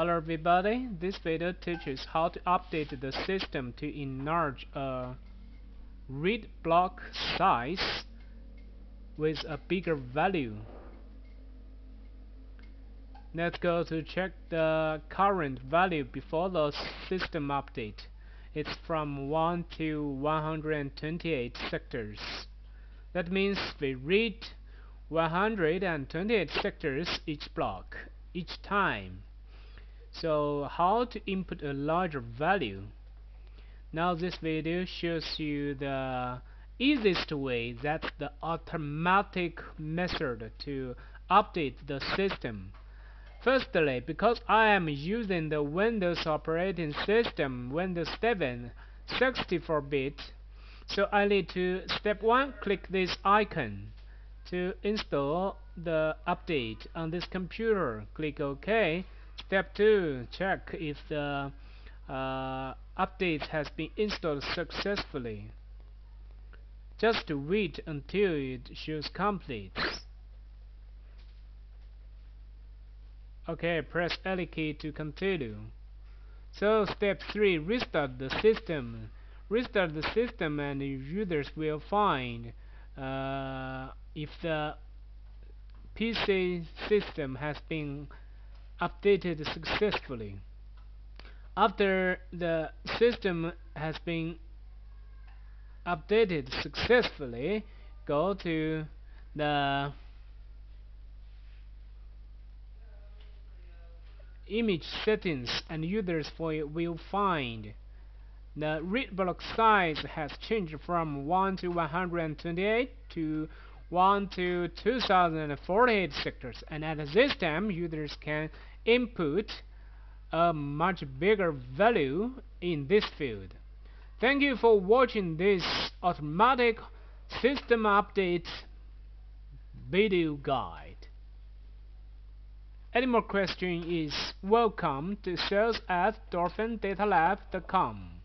Hello everybody, this video teaches how to update the system to enlarge a read block size with a bigger value. Let's go to check the current value before the system update. It's from 1 to 128 sectors. That means we read 128 sectors each block, each time. So how to input a larger value? Now this video shows you the easiest way, that's the automatic method to update the system. Firstly, because I am using the Windows operating system Windows 7 64-bit, so I need to step 1 click this icon to install the update on this computer. Click OK Step 2. Check if the uh, update has been installed successfully. Just wait until it shows complete. Okay, press L key to continue. So step 3. Restart the system. Restart the system and users will find uh, if the PC system has been updated successfully. After the system has been updated successfully, go to the image settings and users will find the read block size has changed from 1 to 128 to 1 to 2048 sectors and at this time users can input a much bigger value in this field. Thank you for watching this automatic system update video guide. Any more question is welcome to sales at dolphindatalab.com.